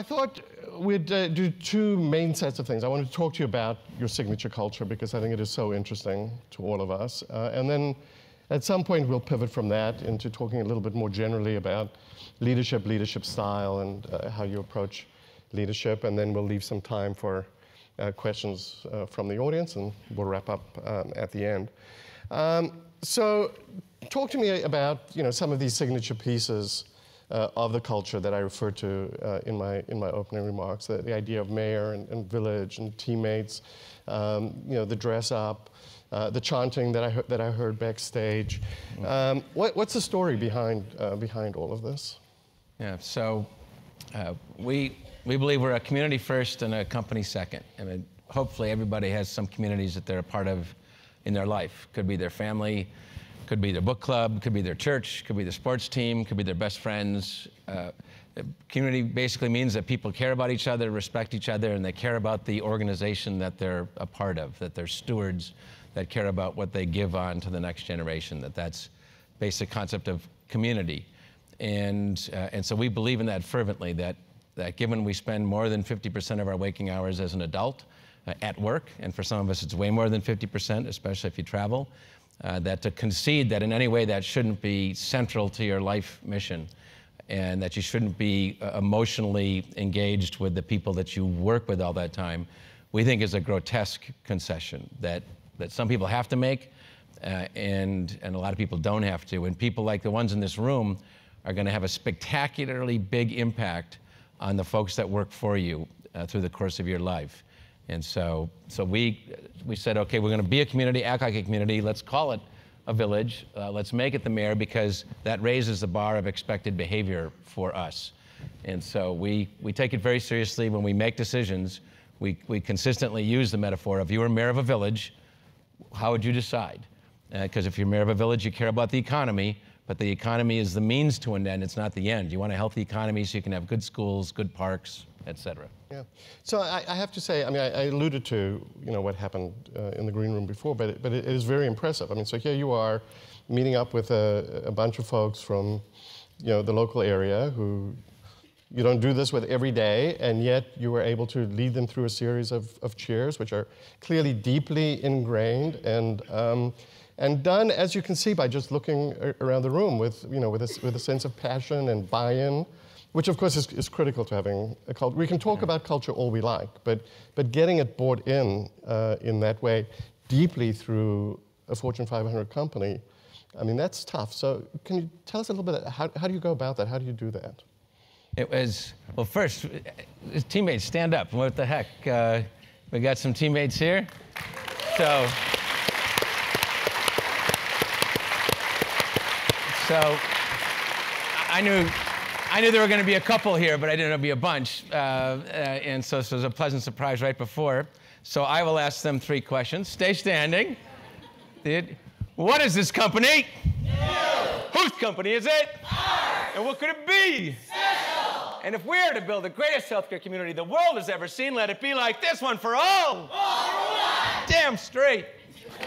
I thought we'd uh, do two main sets of things. I wanted to talk to you about your signature culture because I think it is so interesting to all of us. Uh, and then at some point, we'll pivot from that into talking a little bit more generally about leadership, leadership style, and uh, how you approach leadership. And then we'll leave some time for uh, questions uh, from the audience, and we'll wrap up um, at the end. Um, so, talk to me about you know some of these signature pieces of the culture that I referred to uh, in my in my opening remarks. The, the idea of mayor and, and village and teammates, um, you know, the dress up. Uh, the chanting that I, heard, that I heard backstage. Um, what, what's the story behind, uh, behind all of this? Yeah, so uh, we, we believe we're a community first and a company second. I mean, hopefully everybody has some communities that they're a part of in their life. Could be their family, could be their book club, could be their church, could be their sports team, could be their best friends. Uh, community basically means that people care about each other, respect each other, and they care about the organization that they're a part of, that they're stewards, that care about what they give on to the next generation, that that's basic concept of community. And, uh, and so we believe in that fervently, that, that given we spend more than 50% of our waking hours as an adult uh, at work, and for some of us it's way more than 50%, especially if you travel, uh, that to concede that in any way that shouldn't be central to your life mission and that you shouldn't be uh, emotionally engaged with the people that you work with all that time, we think is a grotesque concession that, that some people have to make uh, and, and a lot of people don't have to. And people like the ones in this room are going to have a spectacularly big impact on the folks that work for you uh, through the course of your life. And so, so we, we said, okay, we're going to be a community, act like a community. Let's call it a village. Uh, let's make it the mayor because that raises the bar of expected behavior for us. And so we, we take it very seriously when we make decisions. We, we consistently use the metaphor of you were mayor of a village, how would you decide? Because uh, if you're mayor of a village, you care about the economy, but the economy is the means to an end, it's not the end. You want a healthy economy so you can have good schools, good parks, et cetera. Yeah. So I, I, have to say, I mean, I, I, alluded to, you know, what happened uh, in the green room before, but it, but it is very impressive. I mean, so here you are meeting up with a, a bunch of folks from, you know, the local area who you don't do this with every day, and yet you were able to lead them through a series of, of cheers, which are clearly deeply ingrained and um, and done, as you can see, by just looking around the room with you know with a, with a sense of passion and buy-in which of course is, is critical to having a culture. We can talk about culture all we like, but, but getting it bought in uh, in that way deeply through a Fortune 500 company, I mean, that's tough. So can you tell us a little bit, how, how do you go about that? How do you do that? It was, well, first, teammates, stand up. What the heck? Uh, we got some teammates here. So, so I knew I knew there were going to be a couple here, but I didn't know it'd be a bunch. Uh, uh, and so this was a pleasant surprise right before. So I will ask them three questions. Stay standing. What is this company? You. Whose company is it? Ours. And what could it be? Special. And if we're to build the greatest healthcare community the world has ever seen, let it be like this one for all. All right. Damn straight.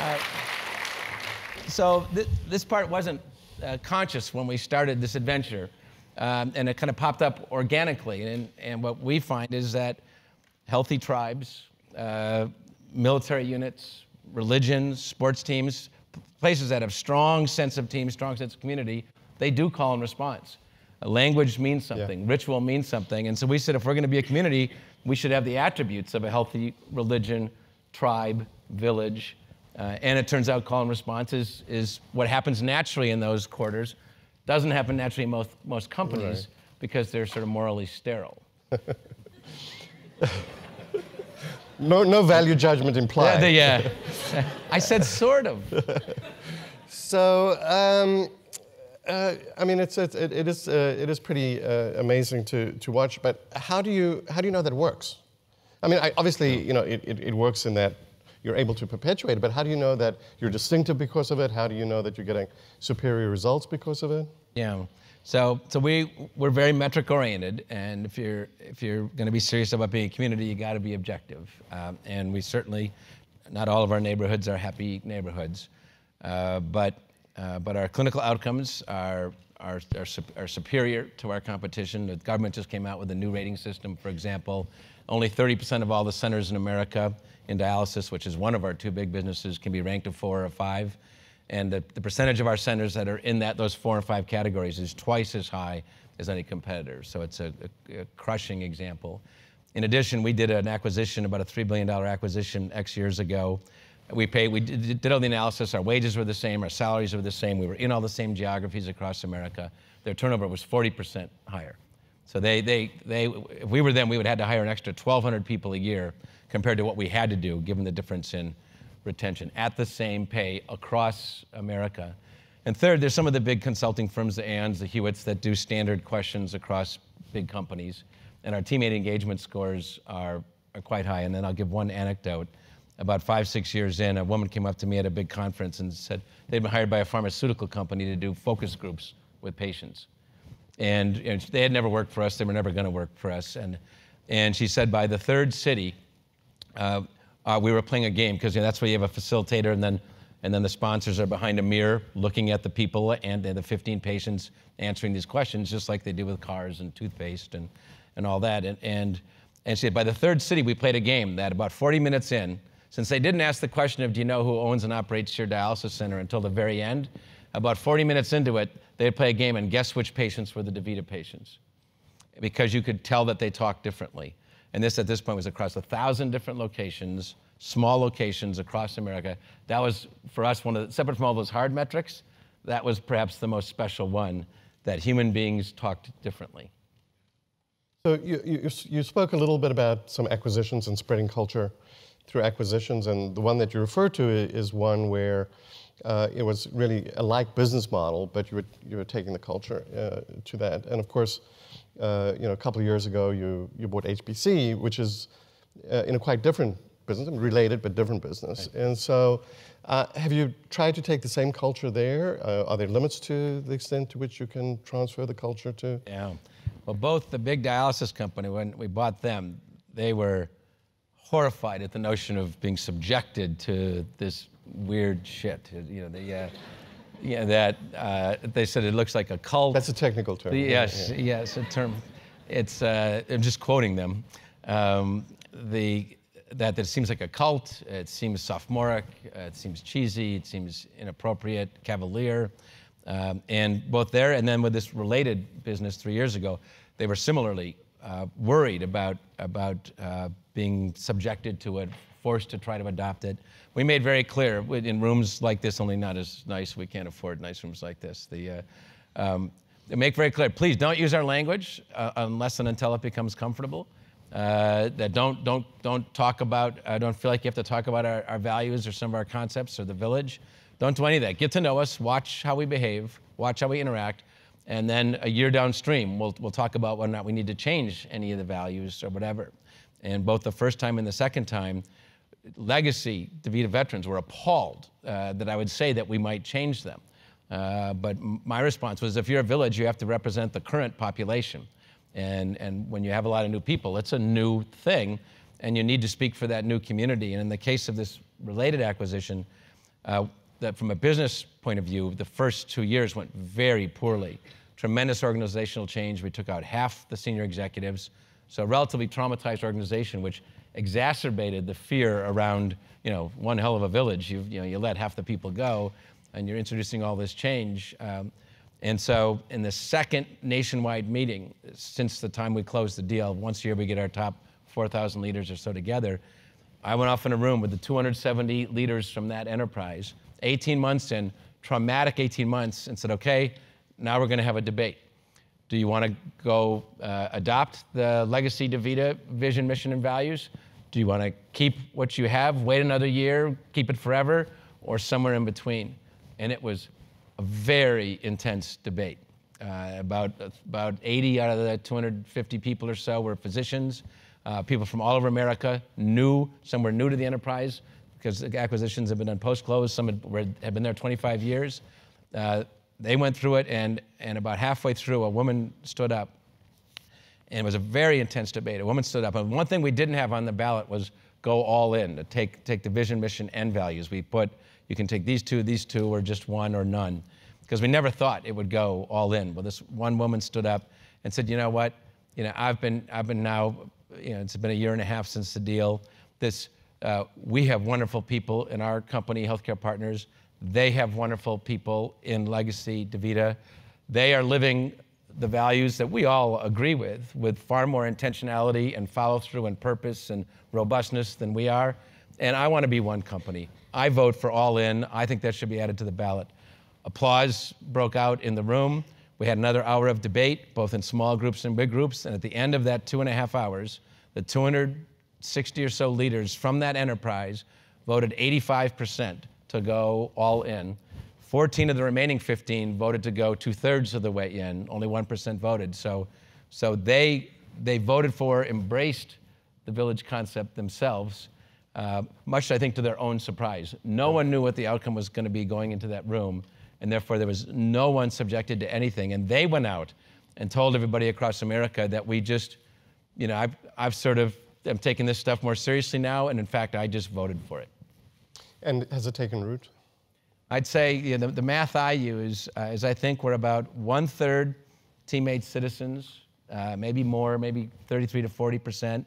uh, so th- this part wasn't uh, conscious when we started this adventure, um, and it kind of popped up organically. And, and what we find is that healthy tribes, uh, military units, religions, sports teams, places that have strong sense of team, strong sense of community, they do call and response. language means something, yeah. ritual means something. And so we said if we're going to be a community, we should have the attributes of a healthy religion, tribe, village, uh, and it turns out call and response is, is what happens naturally in those quarters. Doesn't happen naturally in most, most companies right. because they're sort of morally sterile. no, no value judgment implied. Yeah, the, uh, I said sort of. so, um, uh, I mean, it's, it's it, it is uh, it is pretty uh, amazing to, to watch. But how do you how do you know that it works? I mean, I, obviously, you know, it, it, it works in that you're able to perpetuate it, but how do you know that you're distinctive because of it? How do you know that you're getting superior results because of it? Yeah. So, so we we're very metric oriented, and if you're if you're going to be serious about being a community, you got to be objective. Um, and we certainly, not all of our neighborhoods are happy neighborhoods, uh, but uh, but our clinical outcomes are, are, are, are, superior to our competition. The government just came out with a new rating system, for example. Only 30% of all the centers in America in dialysis, which is one of our two big businesses, can be ranked a four or five. And the, the percentage of our centers that are in that, those four and five categories is twice as high as any competitor. So it's a, a, a crushing example. In addition, we did an acquisition, about a $3 billion acquisition X years ago. We paid, we did, did all the analysis. Our wages were the same, our salaries were the same. We were in all the same geographies across America. Their turnover was 40% higher. So they, they, they, if we were them, we would have had to hire an extra 1,200 people a year compared to what we had to do, given the difference in retention at the same pay across America. And third, there's some of the big consulting firms, the Aons, the Hewitts, that do standard questions across big companies. And our teammate engagement scores are, are quite high. And then I'll give one anecdote. About five, six years in, a woman came up to me at a big conference and said they'd been hired by a pharmaceutical company to do focus groups with patients. And, and they had never worked for us, they were never going to work for us. And, and she said by the third city, uh, uh, we were playing a game because you know, that's where you have a facilitator and then and then the sponsors are behind a mirror looking at the people and the 15 patients answering these questions just like they do with cars and toothpaste and, and all that. And, and, and she by the third city we played a game that about 40 minutes in since they didn't ask the question of do you know who owns and operates your dialysis center? until the very end about 40 minutes into it they'd play a game and guess which patients were the DaVita patients? Because you could tell that they talked differently and this at this point was across a thousand different locations, small locations across America. That was for us one of the, separate from all those hard metrics, that was perhaps the most special one that human beings talked differently. So you, you, you spoke a little bit about some acquisitions and spreading culture through acquisitions, and the one that you refer to is one where uh, it was really a like business model, but you were, you were taking the culture uh, to that. And of course, uh, you know, a couple of years ago, you, you bought HCP, which is uh, in a quite different business, related but different business. Right. And so, uh, have you tried to take the same culture there? Uh, are there limits to the extent to which you can transfer the culture to? Yeah. Well, both the big dialysis company, when we bought them, they were horrified at the notion of being subjected to this weird shit. You know, the, uh, yeah, that uh, they said it looks like a cult. That's a technical term. yes, yeah. yes, a term. It's uh, I'm just quoting them. Um, the that, it seems like a cult. It seems sophomoric. Uh, it seems cheesy. It seems inappropriate, cavalier. Um, and both there and then with this related business three years ago, they were similarly uh, worried about about uh, being subjected to it, forced to try to adopt it we made very clear in rooms like this, only not as nice. We can't afford nice rooms like this. The, uh, um, make very clear, please don't use our language uh, unless and until it becomes comfortable. Uh, that don't don't don't talk about. I don't feel like you have to talk about our, our values or some of our concepts or the village. Don't do any of that. Get to know us. Watch how we behave. Watch how we interact. And then a year downstream, we'll, we'll talk about whether or not we need to change any of the values or whatever. And both the first time and the second time, legacy DaVita veterans were appalled uh, that I would say that we might change them. Uh, but my response was if you're a village, you have to represent the current population. And, and when you have a lot of new people, it's a new thing, and you need to speak for that new community. And in the case of this related acquisition, uh, that from a business point of view, the first two years went very poorly. Tremendous organizational change. We took out half the senior executives. So a relatively traumatized organization, which exacerbated the fear around, you know, one hell of a village. You, you know, you let half the people go, and you're introducing all this change. Um, and so, in the second nationwide meeting since the time we closed the deal, once a year we get our top 4,000 leaders or so together. I went off in a room with the 270 leaders from that enterprise, 18 months in, traumatic 18 months, and said, okay, now we're going to have a debate. Do you want to go uh, adopt the legacy DaVita vision, mission, and values? Do you want to keep what you have, wait another year, keep it forever, or somewhere in between? And it was a very intense debate. Uh, about, about 80 out of the 250 people or so were physicians. Uh, people from all over America, new, some were new to the enterprise because the acquisitions have been done post close, some had, were, had, been there 25 years. Uh, they went through it, and, and about halfway through, a woman stood up and it was a very intense debate. A woman stood up, and one thing we didn't have on the ballot was go all in, to take, take the vision, mission, and values. We put, you can take these two, these two, or just one or none. Because we never thought it would go all in. Well, this one woman stood up and said, you know what? You know, I've been, I've been now, you know, it's been a year and a half since the deal. This, uh, we have wonderful people in our company, Healthcare Partners. They have wonderful people in Legacy DaVita. They are living the values that we all agree with, with far more intentionality and follow through and purpose and robustness than we are. And I want to be one company. I vote for all in. I think that should be added to the ballot. Applause broke out in the room. We had another hour of debate, both in small groups and big groups. And at the end of that two and a half hours, the 260 or so leaders from that enterprise voted 85% to go all in. 14 of the remaining 15 voted to go two thirds of the way in. Only 1% voted. So, so they, they voted for, embraced the village concept themselves, uh, much, I think, to their own surprise. No one knew what the outcome was going to be going into that room, and therefore there was no one subjected to anything. And they went out and told everybody across America that we just, you know, I've, I've sort of, I'm taking this stuff more seriously now, and in fact, I just voted for it. And has it taken root? I'd say you know, the, the, math I use uh, is I think we're about one third teammate citizens, uh, maybe more, maybe 33 to 40 percent.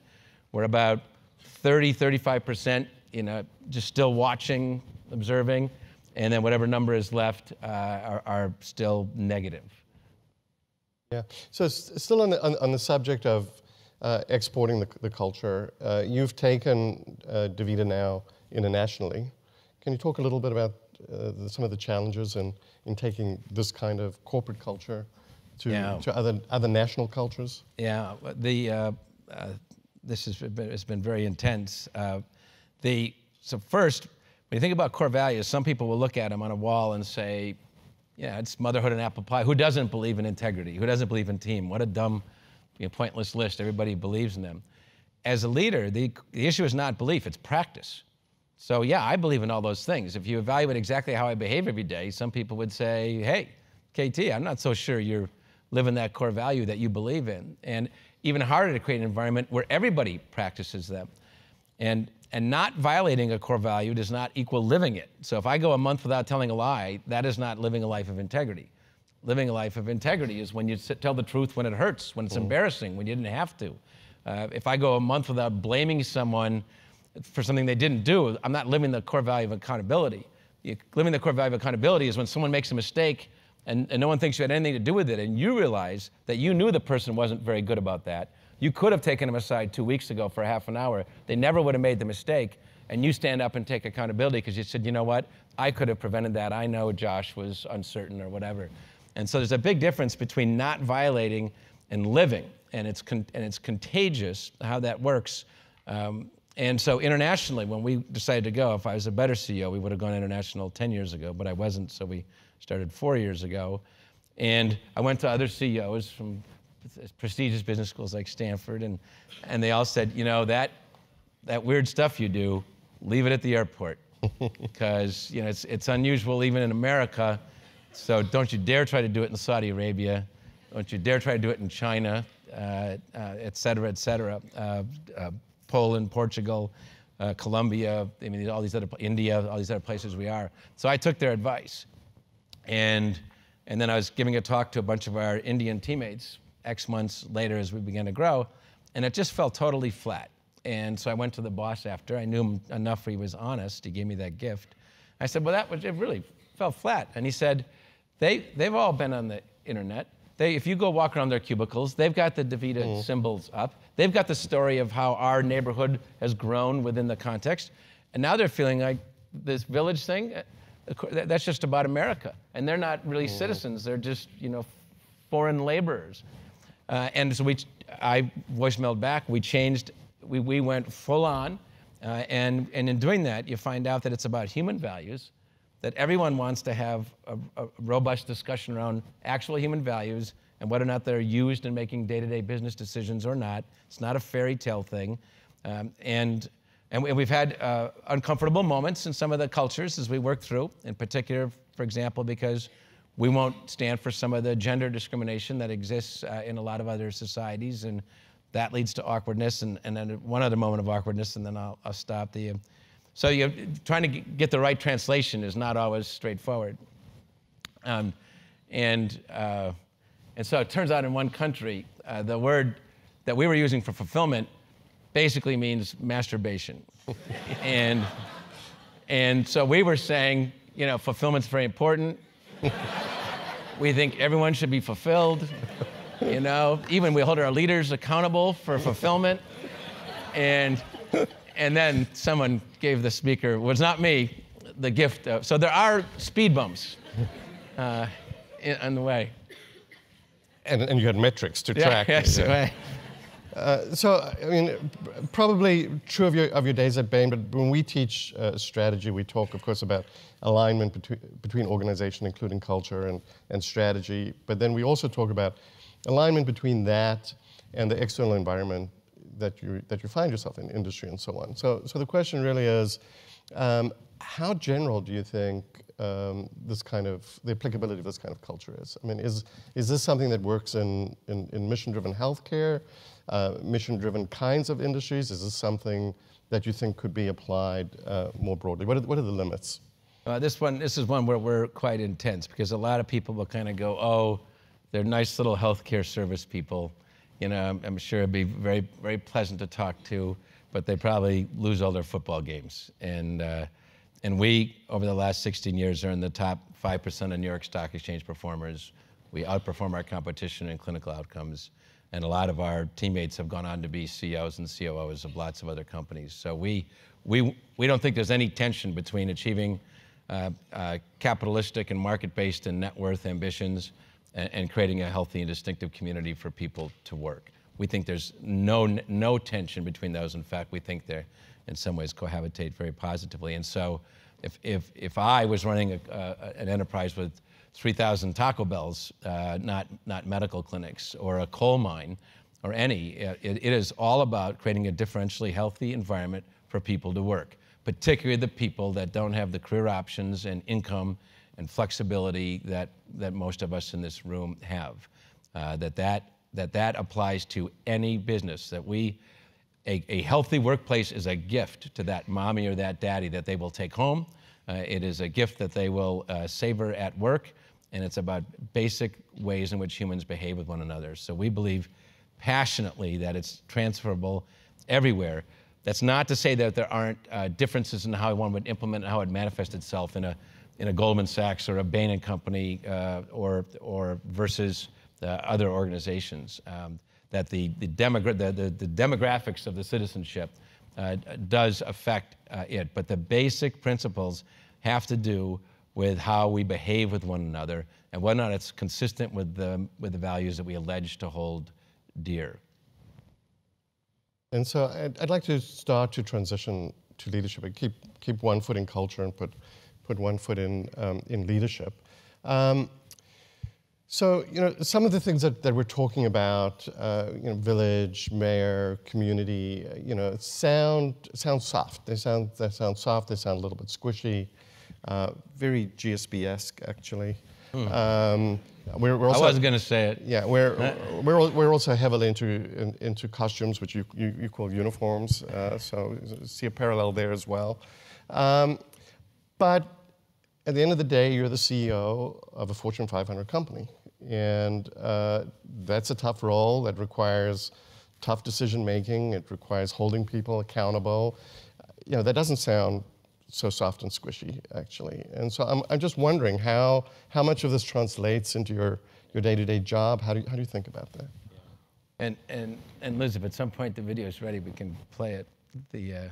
We're about 30, 35 percent, you know, just still watching, observing, and then whatever number is left uh, are, are, still negative. Yeah. So still on the, on, on the subject of uh, exporting the, the culture, uh, you've taken uh, DaVita now internationally. Can you talk a little bit about uh, some of the challenges in, in taking this kind of corporate culture to, yeah. to other, other national cultures? Yeah, the, uh, uh, this has been, it's been very intense. Uh, the, so first, when you think about core values, some people will look at them on a wall and say, yeah, it's motherhood and apple pie. Who doesn't believe in integrity? Who doesn't believe in team? What a dumb, you know, pointless list. Everybody believes in them. As a leader, the, the issue is not belief, it's practice. So, yeah, I believe in all those things. If you evaluate exactly how I behave every day, some people would say, hey, KT, I'm not so sure you're living that core value that you believe in. And even harder to create an environment where everybody practices them. And, and not violating a core value does not equal living it. So if I go a month without telling a lie, that is not living a life of integrity. Living a life of integrity is when you tell the truth when it hurts, when it's mm. embarrassing, when you didn't have to. Uh, if I go a month without blaming someone for something they didn't do, I'm not living the core value of accountability. Living the core value of accountability is when someone makes a mistake and, and no one thinks you had anything to do with it, and you realize that you knew the person wasn't very good about that. You could have taken them aside two weeks ago for half an hour. They never would have made the mistake, and you stand up and take accountability because you said, you know what? I could have prevented that. I know Josh was uncertain or whatever. And so there's a big difference between not violating and living, and it's, con- and it's contagious how that works. Um, and so internationally, when we decided to go, if I was a better CEO, we would have gone international 10 years ago, but I wasn't, so we started four years ago. And I went to other CEOs from prestigious business schools like Stanford, and, and they all said, you know, that, that weird stuff you do, leave it at the airport. Because, you know, it's, it's unusual even in America. So don't you dare try to do it in Saudi Arabia. Don't you dare try to do it in China, uh, uh, et cetera, et cetera. Uh, uh Poland, Portugal, uh, Colombia, I mean, all these other, India, all these other places we are. So I took their advice. And, and then I was giving a talk to a bunch of our Indian teammates X months later as we began to grow, and it just felt totally flat. And so I went to the boss after. I knew him enough he was honest. He gave me that gift. I said, well, that was, it really felt flat. And he said, they, they've all been on the internet. They, if you go walk around their cubicles, they've got the DaVita mm. symbols up. They've got the story of how our neighborhood has grown within the context. And now they're feeling like this village thing, uh, that's just about America. And they're not really mm. citizens, they're just, you know, foreign laborers. Uh, and so we, I voicemailed back, we changed, we, we went full on. Uh, and, and in doing that, you find out that it's about human values that everyone wants to have a, a, robust discussion around actual human values and whether or not they're used in making day-to-day business decisions or not. It's not a fairy tale thing. Um, and, and we've had uh, uncomfortable moments in some of the cultures as we work through, in particular, for example, because we won't stand for some of the gender discrimination that exists uh, in a lot of other societies. And that leads to awkwardness, and, and then one other moment of awkwardness, and then I'll, I'll stop the. So you trying to get the right translation is not always straightforward. Um, and, uh, and so it turns out in one country, uh, the word that we were using for fulfillment basically means masturbation. and, and so we were saying, you know, fulfillment's very important. we think everyone should be fulfilled. You know, even we hold our leaders accountable for fulfillment. And, and then someone gave the speaker, was not me, the gift of, so there are speed bumps uh, in, on the way. And, and you had metrics to yeah, track. Yes, yeah. Uh, so, I mean, probably true of your, of your days at Bain, but when we teach uh, strategy, we talk, of course, about alignment between, between organization, including culture and, and strategy. But then we also talk about alignment between that and the external environment that you, that you find yourself in, industry and so on. So, so the question really is, um, how general do you think um, this kind of, the applicability of this kind of culture is? I mean, is, is this something that works in, in, in mission-driven healthcare, uh, mission-driven kinds of industries? Is this something that you think could be applied uh, more broadly? What are, what are the limits? Uh, this one, this is one where we're quite intense because a lot of people will kind of go, oh, they're nice little healthcare service people. You know, I'm, I'm, sure it'd be very, very pleasant to talk to, but they probably lose all their football games. And, uh, and we, over the last 16 years, are in the top 5% of New York Stock Exchange performers. We outperform our competition in clinical outcomes. And a lot of our teammates have gone on to be CEOs and COOs of lots of other companies. So we, we, we don't think there's any tension between achieving uh, uh, capitalistic and market-based and net worth ambitions and, and, creating a healthy and distinctive community for people to work. We think there's no, no tension between those. In fact, we think they're in some ways cohabitate very positively. And so if, if, if I was running a, uh, an enterprise with 3,000 Taco Bells, uh, not, not medical clinics, or a coal mine, or any, it, it is all about creating a differentially healthy environment for people to work, particularly the people that don't have the career options and income and flexibility that, that most of us in this room have. Uh, that, that, that that applies to any business, that we, a, a, healthy workplace is a gift to that mommy or that daddy that they will take home. Uh, it is a gift that they will uh, savor at work, and it's about basic ways in which humans behave with one another. So we believe passionately that it's transferable everywhere. That's not to say that there aren't uh, differences in how one would implement and how it manifests itself in a, in a Goldman Sachs or a Bain and Company uh, or, or versus other organizations. Um, that the, the, demogra- the, the, the, demographics of the citizenship uh, does affect uh, it. But the basic principles have to do with how we behave with one another and whether or not it's consistent with the, with the values that we allege to hold dear. And so I'd, I'd like to start to transition to leadership and keep, keep one foot in culture and put, put one foot in, um, in leadership. Um, so, you know, some of the things that, that we're talking about, uh, you know, village, mayor, community, uh, you know, sound, sound soft. They sound, they sound soft, they sound a little bit squishy, uh, very GSB-esque, actually. Hmm. Um, we're, we're also, I wasn't going to say it. Yeah, we're, we're, we're also heavily into, in, into costumes, which you, you, you call uniforms, uh, so see a parallel there as well. Um, but at the end of the day, you're the CEO of a Fortune 500 company. And uh, that's a tough role that requires tough decision making. It requires holding people accountable. You know, that doesn't sound so soft and squishy, actually. And so I'm, I'm just wondering how, how much of this translates into your, your day-to-day job. How do, you, how do you think about that? And, and, and Liz, if at some point the video is ready, we can play it. The, uh...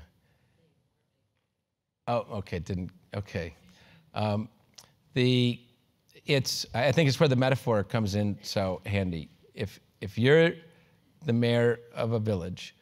Oh, okay, didn't, okay. Um, the, it's, I think it's where the metaphor comes in so handy. If, if you're the mayor of a village,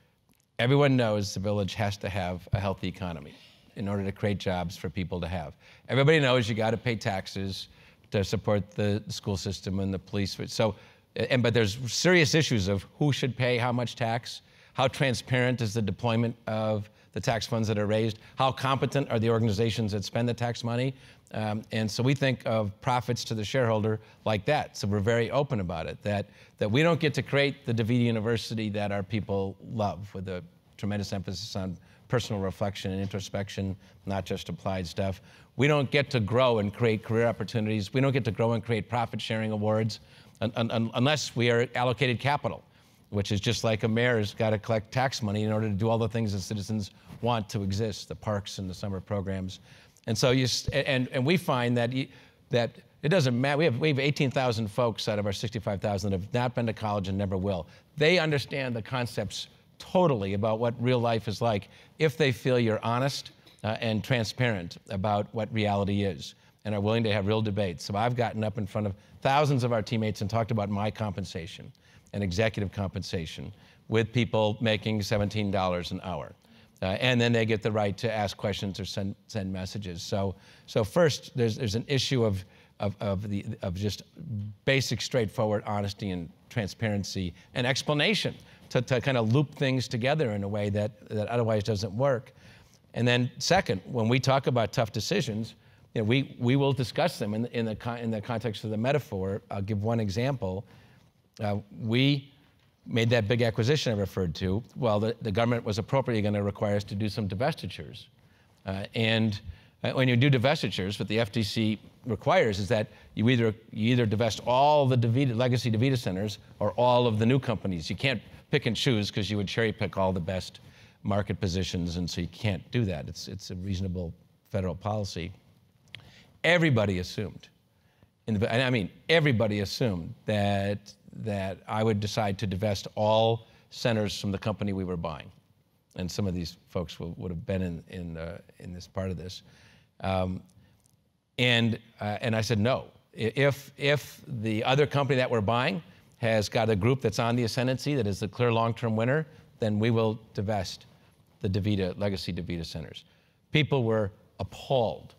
everyone knows the village has to have a healthy economy in order to create jobs for people to have. Everybody knows you got to pay taxes to support the school system and the police. So, and but there's serious issues of who should pay how much tax, how transparent is the deployment of the tax funds that are raised? How competent are the organizations that spend the tax money? Um, and so we think of profits to the shareholder like that. So we're very open about it. That that we don't get to create the DaVita University that our people love, with a tremendous emphasis on personal reflection and introspection, not just applied stuff. We don't get to grow and create career opportunities. We don't get to grow and create profit sharing awards un- un- unless we are allocated capital, which is just like a mayor's got to collect tax money in order to do all the things that citizens want to exist, the parks and the summer programs. And so you, and, and we find that, you, that it doesn't matter. We have, we have 18,000 folks out of our 65,000 that have not been to college and never will. They understand the concepts totally about what real life is like if they feel you're honest uh, and transparent about what reality is and are willing to have real debates. So I've gotten up in front of thousands of our teammates and talked about my compensation and executive compensation with people making $17 an hour. Uh, and then they get the right to ask questions or send, send messages. So, so first, there's, there's an issue of, of, of, the, of just basic, straightforward honesty and transparency and explanation to, to kind of loop things together in a way that, that otherwise doesn't work. And then, second, when we talk about tough decisions, you know, we, we will discuss them in, the, in, the, in the context of the metaphor. I'll give one example. Uh, we made that big acquisition I referred to. Well, the, the government was appropriately going to require us to do some divestitures. Uh, and uh, when you do divestitures, what the FTC requires is that you either, you either divest all the legacy DaVita centers or all of the new companies. You can't pick and choose because you would cherry pick all the best market positions, and so you can't do that. It's, it's a reasonable federal policy. Everybody assumed, the, I mean, everybody assumed that, that I would decide to divest all centers from the company we were buying. And some of these folks will, would have been in, in, uh, in this part of this. Um, and, uh, and I said, no. If, if the other company that we're buying has got a group that's on the ascendancy that is the clear long-term winner, then we will divest the DaVita, legacy DaVita centers. People were appalled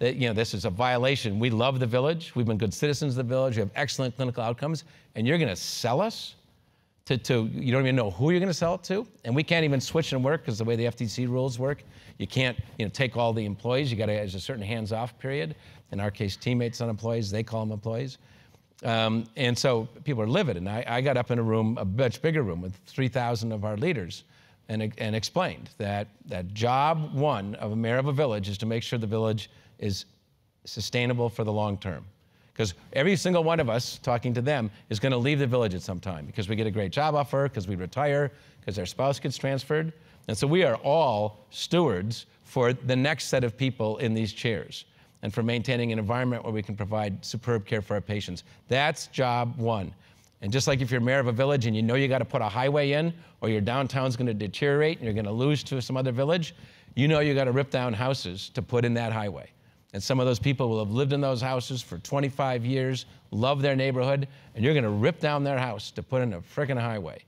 that, you know, this is a violation. We love the village. We've been good citizens of the village. We have excellent clinical outcomes. And you're going to sell us to, to, you don't even know who you're going to sell it to. And we can't even switch and work because the way the FTC rules work, you can't, you know, take all the employees. You got to, there's a certain hands-off period. In our case, teammates, not employees. They call them employees. Um, and so people are livid. And I, I, got up in a room, a much bigger room, with 3,000 of our leaders and, and explained that, that job one of a mayor of a village is to make sure the village is sustainable for the long term. Because every single one of us talking to them is going to leave the village at some time because we get a great job offer, because we retire, because our spouse gets transferred. And so we are all stewards for the next set of people in these chairs and for maintaining an environment where we can provide superb care for our patients. That's job one. And just like if you're mayor of a village and you know you got to put a highway in or your downtown's going to deteriorate and you're going to lose to some other village, you know you got to rip down houses to put in that highway. And some of those people will have lived in those houses for 25 years, love their neighborhood, and you're going to rip down their house to put in a freaking highway.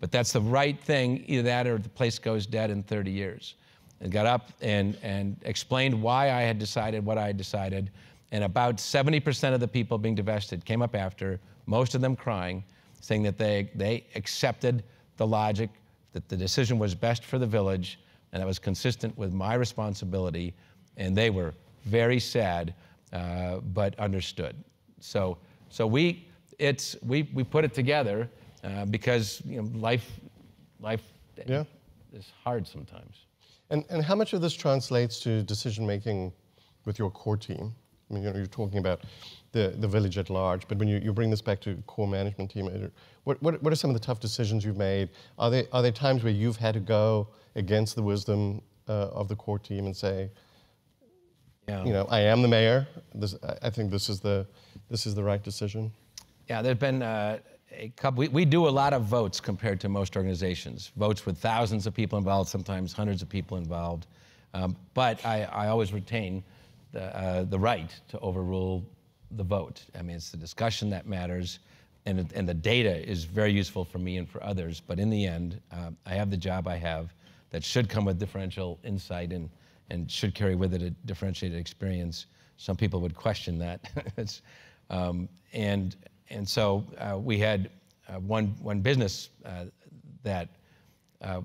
But that's the right thing, either that or the place goes dead in 30 years and got up and, and explained why I had decided what I had decided. And about 70% of the people being divested came up after, most of them crying, saying that they, they accepted the logic, that the decision was best for the village, and that was consistent with my responsibility. And they were very sad, uh, but understood. So, so we, it's, we, we put it together uh, because you know, life, life yeah. is hard sometimes. And, and how much of this translates to decision making with your core team? I mean, you know, you're talking about the, the village at large, but when you, you bring this back to core management team, what, what, what are some of the tough decisions you've made? Are there, are there times where you've had to go against the wisdom uh, of the core team and say, yeah. you know, I am the mayor. This, I think this is the, this is the right decision. Yeah, there's been uh, a couple, we, we do a lot of votes compared to most organizations, votes with thousands of people involved, sometimes hundreds of people involved. Um, but I, I, always retain the, uh, the right to overrule the vote. I mean, it's the discussion that matters, and, and the data is very useful for me and for others. But in the end, uh, I have the job I have that should come with differential insight and, and should carry with it a differentiated experience. Some people would question that. um, and and so uh, we had uh, one, one business uh, that, uh,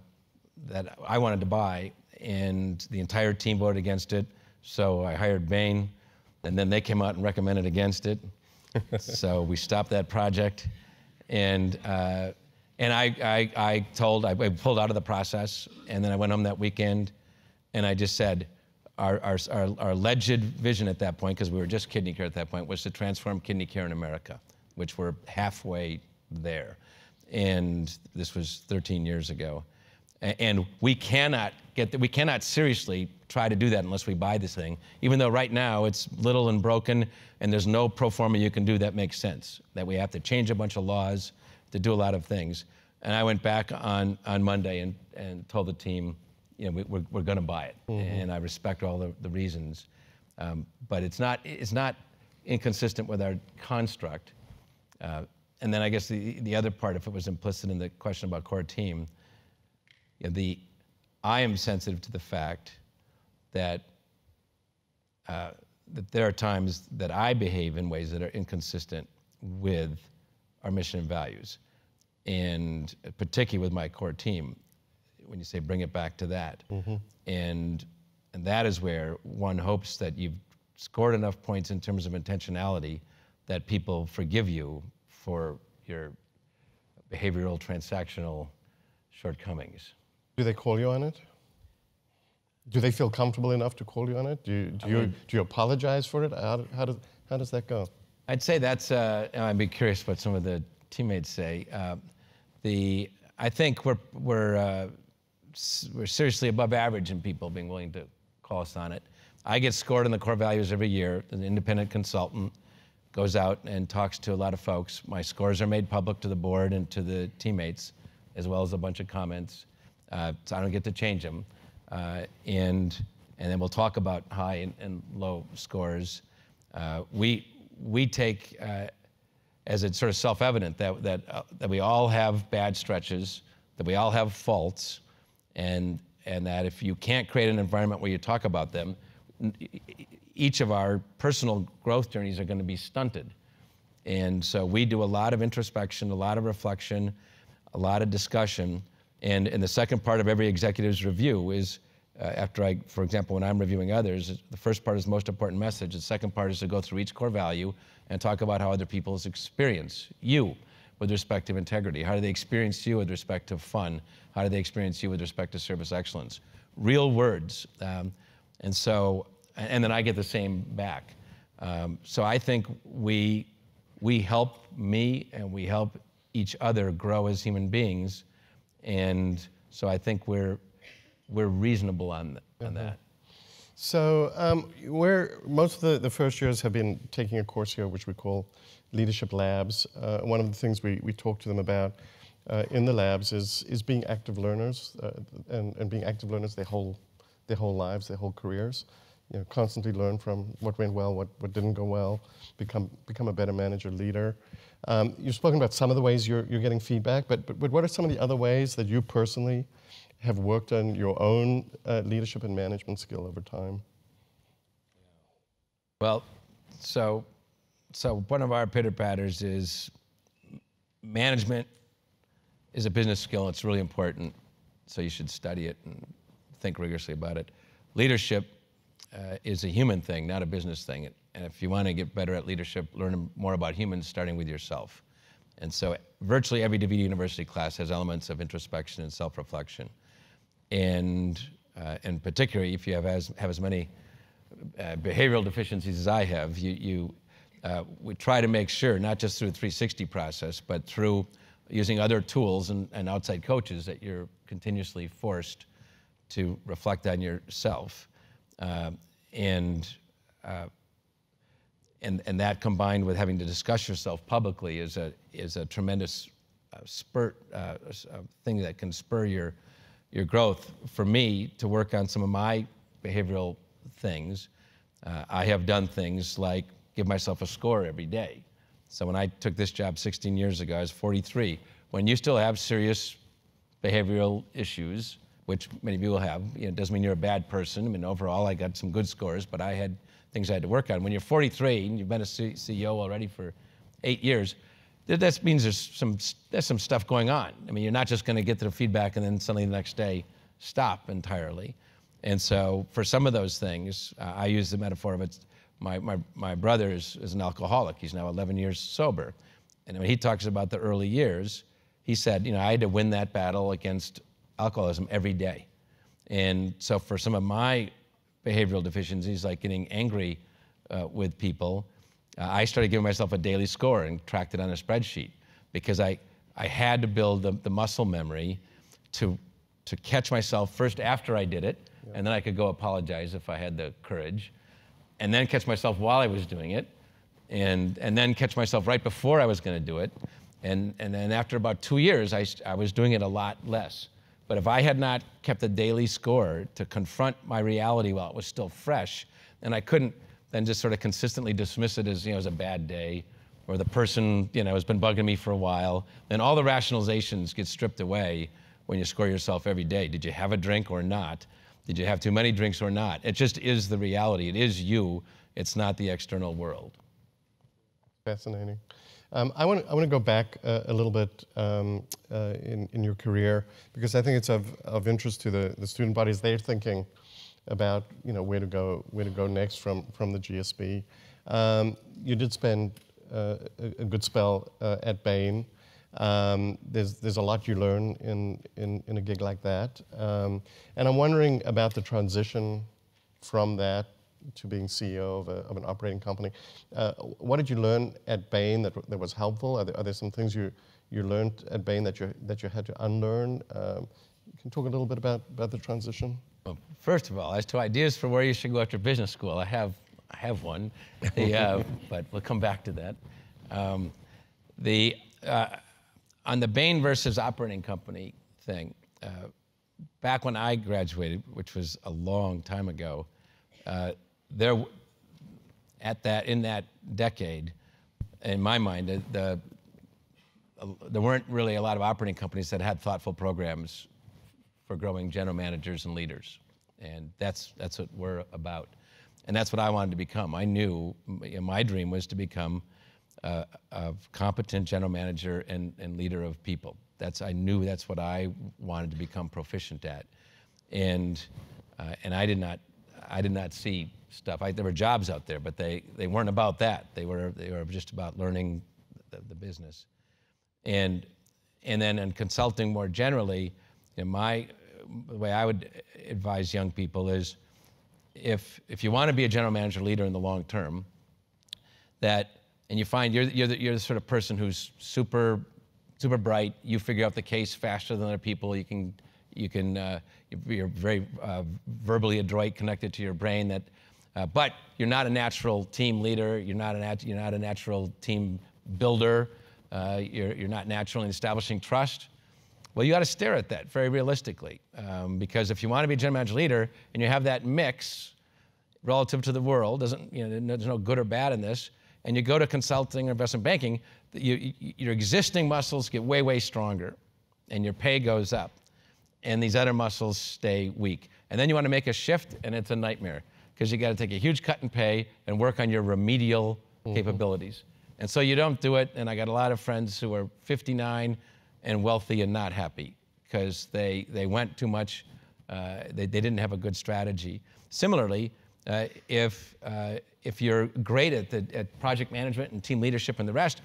that I wanted to buy, and the entire team voted against it. So I hired Bain, and then they came out and recommended against it. so we stopped that project, and uh, and I, I, I told I pulled out of the process, and then I went home that weekend, and I just said, our our our, our alleged vision at that point, because we were just kidney care at that point, was to transform kidney care in America, which we're halfway there, and this was 13 years ago, and we cannot get we cannot seriously try to do that unless we buy this thing. Even though right now it's little and broken, and there's no pro forma you can do that makes sense. That we have to change a bunch of laws to do a lot of things. And I went back on on Monday and and told the team, you know, we, we're we're going to buy it, mm-hmm. and I respect all the, the reasons, um, but it's not it's not inconsistent with our construct. Uh, and then I guess the the other part, if it was implicit in the question about core team, you know, the I am sensitive to the fact that uh, that there are times that I behave in ways that are inconsistent with our mission and values, and particularly with my core team. When you say bring it back to that, mm-hmm. and and that is where one hopes that you've scored enough points in terms of intentionality that people forgive you for your behavioral transactional shortcomings. Do they call you on it? Do they feel comfortable enough to call you on it? Do you, do, you, mean, do you apologize for it? How, how, does, how does that go? I'd say that's, uh, I'd be curious what some of the teammates say. Uh, the, I think we're, we're, uh, we're seriously above average in people being willing to call us on it. I get scored on the core values every year. An independent consultant goes out and talks to a lot of folks. My scores are made public to the board and to the teammates, as well as a bunch of comments uh, so I don't get to change them. Uh, and, and then we'll talk about high and, and low scores. Uh, we, we take uh, as it's sort of self-evident that, that, uh, that we all have bad stretches, that we all have faults, and, and that if you can't create an environment where you talk about them, each of our personal growth journeys are going to be stunted. And so we do a lot of introspection, a lot of reflection, a lot of discussion and, and the second part of every executive's review is uh, after I, for example, when I'm reviewing others, the first part is the most important message. The second part is to go through each core value and talk about how other people's experience you with respect to integrity. How do they experience you with respect to fun? How do they experience you with respect to service excellence? Real words. Um, and so, and then I get the same back. Um, so I think we, we help me and we help each other grow as human beings and so I think we're, we're reasonable on, on mm-hmm. that. So um, we're, most of the, the first years have been taking a course here, which we call Leadership Labs. Uh, one of the things we, we talk to them about uh, in the labs is, is being active learners uh, and, and being active learners their whole, their whole lives, their whole careers. You know, constantly learn from what went well, what, what didn't go well, become, become a better manager, leader. Um, you've spoken about some of the ways you're, you're getting feedback, but, but, but, what are some of the other ways that you personally have worked on your own uh, leadership and management skill over time? Well, so, so one of our pitter patters is management is a business skill. It's really important, so you should study it and think rigorously about it. Leadership uh, is a human thing, not a business thing. And if you want to get better at leadership, learn more about humans, starting with yourself. And so, virtually every DaVita University class has elements of introspection and self-reflection. And, uh, and particularly if you have as, have as many uh, behavioral deficiencies as I have, you, you uh, we try to make sure, not just through the 360 process, but through using other tools and, and outside coaches, that you're continuously forced to reflect on yourself. Uh, and uh, and, and that combined with having to discuss yourself publicly is a, is a tremendous uh, spurt, uh, thing that can spur your, your growth. For me, to work on some of my behavioral things, I have done things like give myself a score every day. So when I took this job 16 years ago, I was 43. When you still have serious behavioral issues, which many will have, you know, it doesn't mean you're a bad person. I mean, overall, I got some good scores, but I had things I had to work on. When you're 43 and you've been a CEO already for eight years, that means there's some there's some stuff going on. I mean, you're not just going to get the feedback and then suddenly the next day stop entirely. And so for some of those things, uh, I use the metaphor of it's my, my, my brother is, is an alcoholic. He's now 11 years sober. And when he talks about the early years, he said, you know, I had to win that battle against alcoholism every day. And so for some of my behavioral deficiencies, like getting angry uh, with people, uh, I started giving myself a daily score and tracked it on a spreadsheet because I, I had to build the, the muscle memory to, to catch myself first after I did it, yeah. and then I could go apologize if I had the courage, and then catch myself while I was doing it, and, and then catch myself right before I was going to do it. And, and then after about two years, I, I was doing it a lot less. But if I had not kept a daily score to confront my reality while it was still fresh, and I couldn't then just sort of consistently dismiss it as, you know, as a bad day, or the person, you know, has been bugging me for a while, then all the rationalizations get stripped away when you score yourself every day. Did you have a drink or not? Did you have too many drinks or not? It just is the reality. It is you. It's not the external world. Fascinating. Um, I want to go back uh, a little bit um, uh, in in your career because I think it's of, of interest to the, the student bodies. They're thinking about you know where to go where to go next from from the GSB. Um, you did spend uh, a, a, good spell uh, at Bain. Um, there's there's a lot you learn in in, in a gig like that, um, and I'm wondering about the transition from that to being CEO of, a, of an operating company. Uh, what did you learn at Bain that, that was helpful? Are there, are there some things you, you learned at Bain that you, that you had to unlearn? Um, you can talk a little bit about, about the transition? Well, first of all, as to ideas for where you should go after business school, I have, I have one, the, uh, but we'll come back to that. Um, the, uh, on the Bain versus operating company thing, uh, back when I graduated, which was a long time ago, uh, there, at that, in that decade, in my mind, the, the there weren't really a lot of operating companies that had thoughtful programs for growing general managers and leaders. And that's, that's what we're about. And that's what I wanted to become. I knew my dream was to become a, a competent general manager and, and leader of people. That's, I knew that's what I wanted to become proficient at. And, uh, and I did not, I did not see stuff. I, there were jobs out there, but they, they weren't about that. They were, they were just about learning the, the business. And, and then in consulting more generally, you know, my, the way I would advise young people is if, if you want to be a general manager leader in the long term, that, and you find you're, you're, the, you're the sort of person who's super, super bright, you figure out the case faster than other people, you can, you can, uh, you're very uh, verbally adroit, connected to your brain that uh, but you're not a natural team leader. You're not a, nat- you're not a natural team builder. Uh, you're, you're not natural in establishing trust. Well, you got to stare at that very realistically. Um, because if you want to be a general manager leader and you have that mix relative to the world, doesn't, you know, there's no good or bad in this, and you go to consulting or investment banking, you, you, your existing muscles get way, way stronger and your pay goes up and these other muscles stay weak. And then you want to make a shift and it's a nightmare because you got to take a huge cut in pay and work on your remedial mm-hmm. capabilities. And so you don't do it. And I got a lot of friends who are 59 and wealthy and not happy because they, they went too much, uh, they, they didn't have a good strategy. Similarly, uh, if, uh, if you're great at, the, at project management and team leadership and the rest,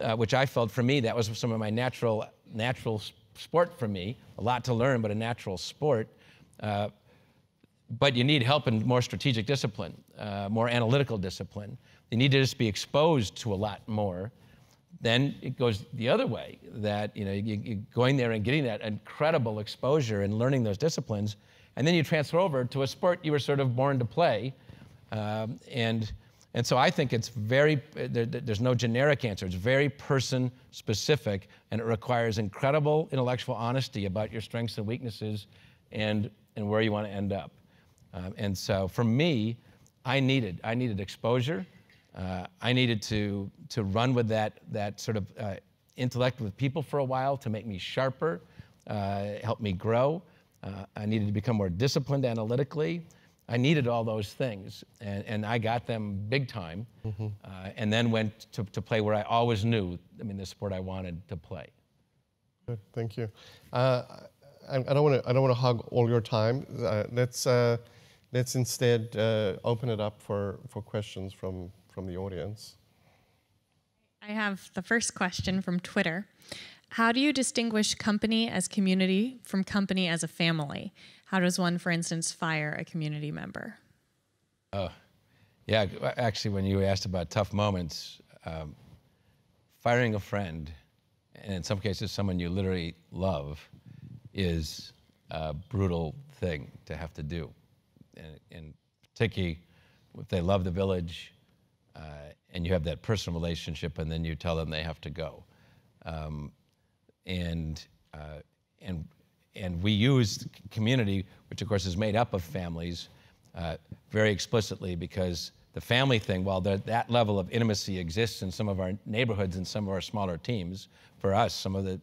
uh, which I felt for me, that was some of my natural, natural sport for me, a lot to learn, but a natural sport. Uh, but you need help in more strategic discipline, uh, more analytical discipline. You need to just be exposed to a lot more. Then it goes the other way that you know you, you're going there and getting that incredible exposure and learning those disciplines, and then you transfer over to a sport you were sort of born to play, um, and and so I think it's very there, there's no generic answer. It's very person specific, and it requires incredible intellectual honesty about your strengths and weaknesses, and and where you want to end up. Um, and so for me, I needed, I needed exposure. Uh, I needed to, to run with that, that sort of uh, intellect with people for a while to make me sharper, uh, help me grow. Uh, I needed to become more disciplined analytically. I needed all those things, and, and I got them big time, mm-hmm. Uh, and then went to, to play where I always knew, I mean, the sport I wanted to play. Good, thank you. Uh, I, I don't want to I don't want to hog all your time. Uh, let's uh, let's instead uh, open it up for, for questions from from the audience. I have the first question from Twitter. How do you distinguish company as community from company as a family? How does one, for instance, fire a community member? Uh, yeah, actually, when you asked about tough moments, um, firing a friend, and in some cases someone you literally love, is a brutal thing to have to do. And, and particularly if they love the village uh, and you have that personal relationship, and then you tell them they have to go. Um, and, uh, and, and we use community, which of course is made up of families, uh, very explicitly because the family thing, while that level of intimacy exists in some of our neighborhoods and some of our smaller teams, for us, some of the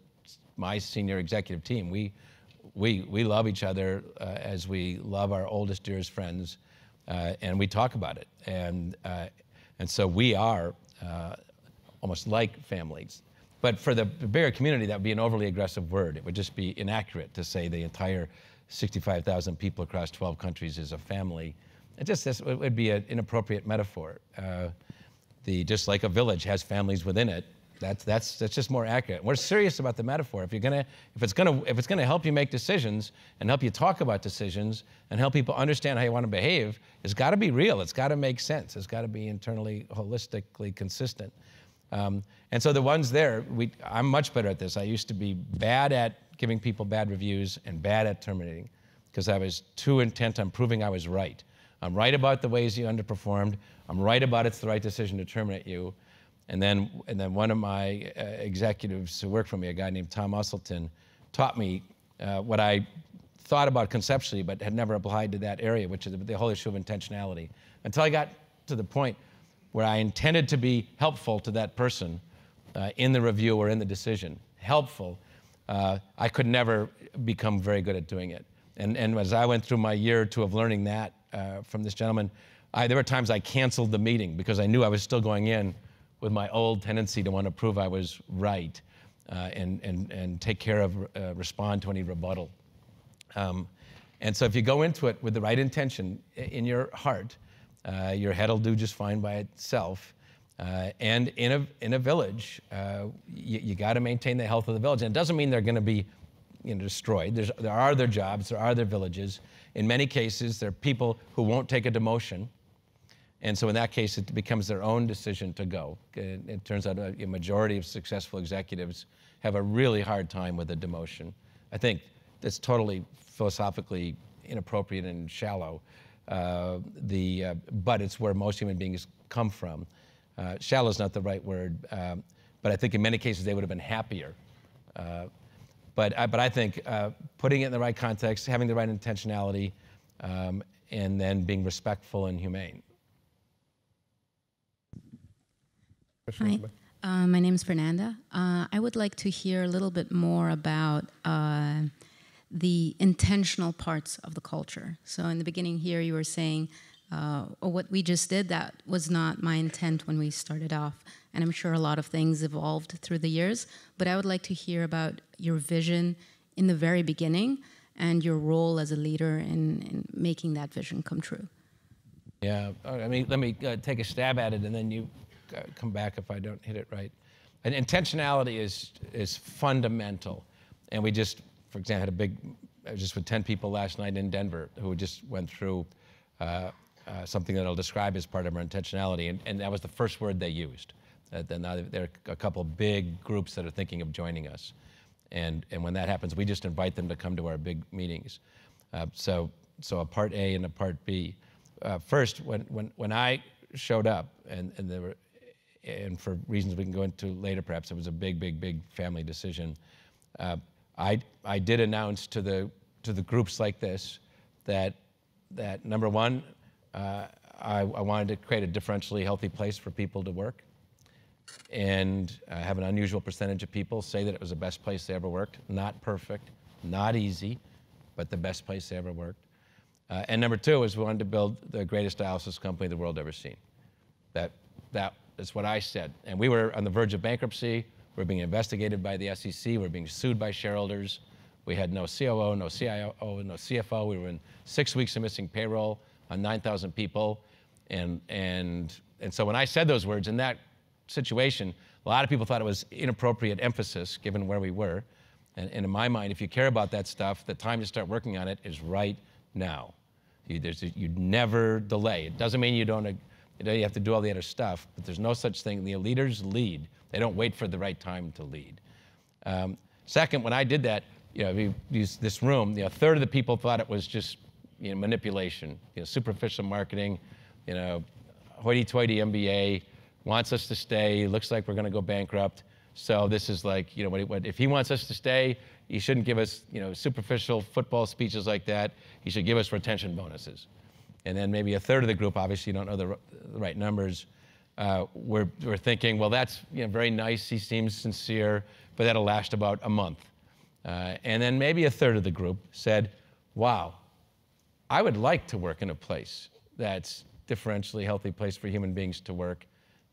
my senior executive team, we we we love each other uh, as we love our oldest, dearest friends, uh, and we talk about it, and uh, and so we are uh, almost like families. But for the bigger community, that would be an overly aggressive word. It would just be inaccurate to say the entire 65,000 people across 12 countries is a family. It just it would be an inappropriate metaphor. Uh, the just like a village has families within it. That's that's that's just more accurate. We're serious about the metaphor. If you're gonna, if it's gonna, if it's gonna help you make decisions and help you talk about decisions and help people understand how you want to behave, it's got to be real. It's got to make sense. It's got to be internally, holistically consistent. Um, and so the ones there, we, I'm much better at this. I used to be bad at giving people bad reviews and bad at terminating because I was too intent on proving I was right. I'm right about the ways you underperformed. I'm right about it's the right decision to terminate you. And then, and then one of my uh, executives who worked for me, a guy named Tom Usilton, taught me uh, what I thought about conceptually but had never applied to that area, which is the whole issue of intentionality. Until I got to the point where I intended to be helpful to that person uh, in the review or in the decision, helpful, uh, I could never become very good at doing it. And, and as I went through my year or two of learning that uh, from this gentleman, I, there were times I canceled the meeting because I knew I was still going in with my old tendency to want to prove I was right uh, and, and, and take care of, uh, respond to any rebuttal. Um, and so if you go into it with the right intention in your heart, uh, your head will do just fine by itself. Uh, and in a, in a village, uh, you, you got to maintain the health of the village. And it doesn't mean they're going to be you know, destroyed. There's, there are their jobs, there are their villages. In many cases, there are people who won't take a demotion. And so in that case, it becomes their own decision to go. It, it turns out a, a, majority of successful executives have a really hard time with a demotion. I think that's totally philosophically inappropriate and shallow. Uh, the, uh, but it's where most human beings come from. Uh, shallow is not the right word, um, but I think in many cases they would have been happier. Uh, but, but I think uh, putting it in the right context, having the right intentionality, um, and then being respectful and humane. Hi, uh, my name is Fernanda. I would like to hear a little bit more about the intentional parts of the culture. So in the beginning here, you were saying, uh, oh, what we just did, that was not my intent when we started off. And I'm sure a lot of things evolved through the years, but I would like to hear about your vision in the very beginning and your role as a leader in, in making that vision come true. Yeah, I mean, let me uh, take a stab at it and then you uh, come back if I don't hit it right. And intentionality is, is fundamental. And we just for example, I had a big, just with 10 people last night in Denver who just went through uh, uh, something that I'll describe as part of our intentionality, and, and that was the first word they used. Uh, then now there are a couple big groups that are thinking of joining us, and and when that happens, we just invite them to come to our big meetings. Uh, so so a part A and a part B. Uh, first, when when when I showed up, and and there were, and for reasons we can go into later, perhaps it was a big big big family decision. I, I did announce to the, to the groups like this that, that number one, uh, I, I, wanted to create a differentially healthy place for people to work and uh, have an unusual percentage of people say that it was the best place they ever worked. Not perfect, not easy, but the best place they ever worked. Uh, and number two is we wanted to build the greatest dialysis company the world ever seen. That, that is what I said. And we were on the verge of bankruptcy. We're being investigated by the SEC. We're being sued by shareholders. We had no COO, no CIO, no CFO. We were in six weeks of missing payroll on 9,000 people. And, and, and so when I said those words in that situation, a lot of people thought it was inappropriate emphasis given where we were. And, and in my mind, if you care about that stuff, the time to start working on it is right now. You, you never delay. It doesn't mean you don't you have to do all the other stuff, but there's no such thing. The leaders lead. They don't wait for the right time to lead. Um, second, when I did that, you know, this room, you know, a third of the people thought it was just you know, manipulation, you know, superficial marketing, you know, hoity-toity MBA, wants us to stay, looks like we're going to go bankrupt. So this is like, you know, what, what, if he wants us to stay, he shouldn't give us, you know, superficial football speeches like that. He should give us retention bonuses. And then maybe a third of the group, obviously you don't know the, the right numbers, uh, we're, we're thinking, well, that's you know, very nice. He seems sincere, but that'll last about a month. Uh, and then maybe a third of the group said, wow, I would like to work in a place that's differentially healthy place for human beings to work